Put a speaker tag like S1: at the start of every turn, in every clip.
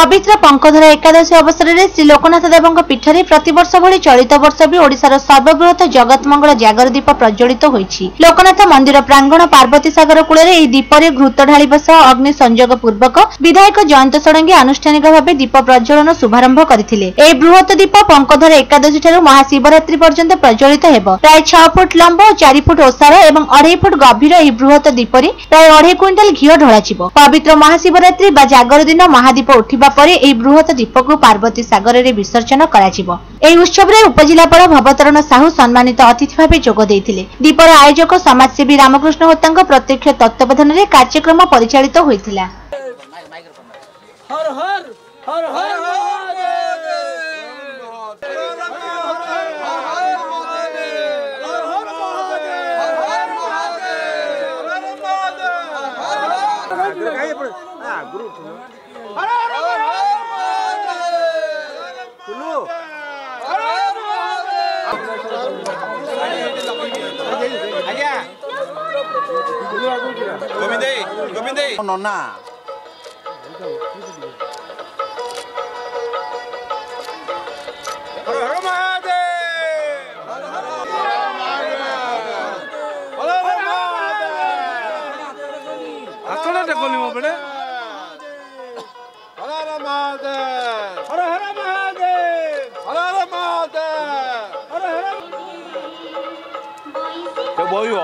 S1: পবিত্র পঙ্কধর একাদশী অবসরের শ্রী লোকনাথ দেবঙ্ক পীঠে প্রতবর্ষ ভি চলিত বর্ষ বি ওড়িশার সর্ববৃহৎ জগৎমঙ্গল জাগর দ্বীপ প্রজ্বলিত হয়েছে লোকনাথ মন্দির প্রাঙ্গণ পার্বতী সাগর কূଳରେ এই দ্বীপরে ঘৃত ঢালিবা সহ অগ্নি সংযোগ পূর্বক বিধায়ক জয়ন্ত ষড়ঙ্গী আনুষ্ঠানিক ভাবে দ্বীপ প্রজ্বলন শুভারম্ভ করে এই বৃহৎ দ্বীপ পঙ্কধর একাদশী ঠার মহাশিবরাত্রি পর্যন্ত প্রজ্বলিত হব প্রায় ছ ফুট লম্ব ও চারি ফুট ওষার এবং অঢ়াই ফুট গভীর এই বৃহৎ দ্বীপরে প্রায় অঢ়াই কুইন্টাল ঘিও ঢলাযিব পবিত্র মহাশিবরাত্রি বা জাগর দিন মহাদীপ উঠিবা ପରେ ଏହି ବୃହତ ଦୀପକୁ ପାର୍ବତୀ ସାଗରରେ ବିସର୍ଜନ କରାଯିବ ଏହି ଉତ୍ସବରେ ଉପଜିଲ୍ଲାପାଳ ଭବତରଣ ସାହୁ ସମ୍ମାନିତ ଅତିଥି ଭାବେ ଯୋଗ ଦେଇଥିଲେ ଦୀପର ଆୟୋଜକ ସମାଜସେବୀ ରାମକୃଷ୍ଣ ହୋତାଙ୍କ ପ୍ରତ୍ୟକ୍ଷ ତତ୍ତ୍ୱାବଧାନରେ କାର୍ଯ୍ୟକ୍ରମ ପରିଚାଳିତ ହୋଇଥିଲା
S2: ग्रुप
S3: ନନା
S4: ଆସନାଟା କଲି ମୋ ବେଳେ
S3: ହର
S2: ମହାଦେବ हाँ,
S4: जय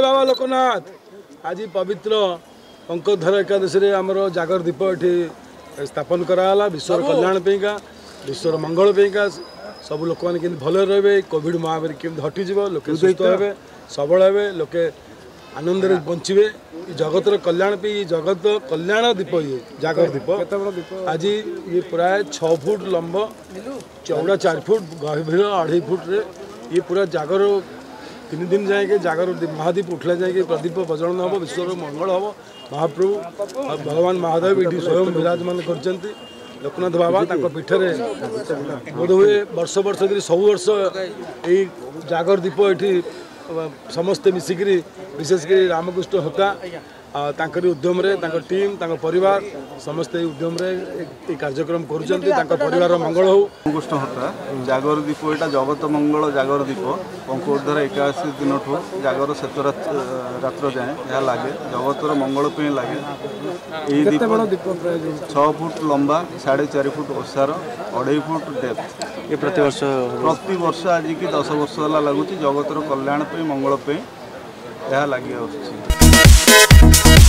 S4: बाबा लोकनाथ आज पवित्र पंकोधर एकादशी आम जगर दीप ये स्थापन कराला विश्व कल्याण का विश्व मंगल पर ସବୁ ଲୋକମାନେ କେମିତି ଭଲରେ ରହିବେ କୋଭିଡ଼ ମହାମାରୀ କେମିତି ହଟିଯିବ ଲୋକେ ସୁସ୍ଥ ହେବେ ସବଳ ହେବେ ଲୋକେ ଆନନ୍ଦରେ ବଞ୍ଚିବେ ଏ ଜଗତର କଲ୍ୟାଣ ପାଇଁ ଏ ଜଗତ କଲ୍ୟାଣ ଦୀପ ଇଏ ଜାଗର ଦୀପ ଆଜି ଇଏ ପ୍ରାୟ ଛଅ ଫୁଟ ଲମ୍ବ ଚଉଡ଼ା ଚାରି ଫୁଟ ଗଭୀର ଅଢ଼େଇ ଫୁଟରେ ଇଏ ପୁରା ଜାଗର ତିନି ଦିନ ଯାଇକି ଜାଗର ମହାଦୀପ ଉଠିଲା ଯାଇକି ପ୍ରଦୀପ ପ୍ରଜଳନ ହେବ ବିଶ୍ୱର ମଙ୍ଗଳ ହେବ ମହାପ୍ରଭୁ ଭଗବାନ ମହାଦେବ ଏଠି ସ୍ୱୟଂ ବିରାଜମାନ କରିଛନ୍ତି लोकनाथ बाबा पीठर बोध हे वर्ष वर्ष गरी सबुवर्ष ए जागर दीप एठी समस्ते मिसकरी विशेष गरी रुष्ण हता ତାଙ୍କରି ଉଦ୍ୟମରେ ତାଙ୍କ ଟିମ୍ ତାଙ୍କ ପରିବାର ସମସ୍ତେ ଏଇ ଉଦ୍ୟମରେ ଏ କାର୍ଯ୍ୟକ୍ରମ କରୁଛନ୍ତି ତାଙ୍କ ପରିବାରର ମଙ୍ଗଳ ହଉ
S3: କୃଷ୍ଣ ହତା ଜାଗର ଦୀପ ଏଇଟା ଜଗତ ମଙ୍ଗଳ ଜାଗର ଦୀପ ପଙ୍କୋଦ୍ଧାର ଏକାଅଶୀ ଦିନଠୁ ଜାଗର ଶେତ ରାତ୍ର ଯାଏଁ ଏହା ଲାଗେ ଜଗତର ମଙ୍ଗଳ ପାଇଁ ଲାଗେ ଏଇ ଦୀପ ଛଅ ଫୁଟ ଲମ୍ବା ସାଢ଼େ ଚାରି ଫୁଟ ଓସାର ଅଢ଼େଇ ଫୁଟ ଡେପ୍ଥ
S5: ଏ ପ୍ରତିବର୍ଷ
S3: ପ୍ରତିବର୍ଷ ଆଜିକି ଦଶ ବର୍ଷ ହେଲା ଲାଗୁଛି ଜଗତର କଲ୍ୟାଣ ପାଇଁ ମଙ୍ଗଳ ପାଇଁ ଏହା ଲାଗି ଆସୁଛି Thank